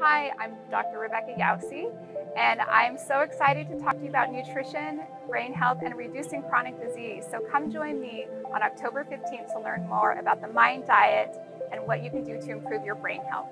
Hi, I'm Dr. Rebecca Yausi, and I'm so excited to talk to you about nutrition, brain health, and reducing chronic disease. So come join me on October 15th to learn more about the Mind Diet and what you can do to improve your brain health.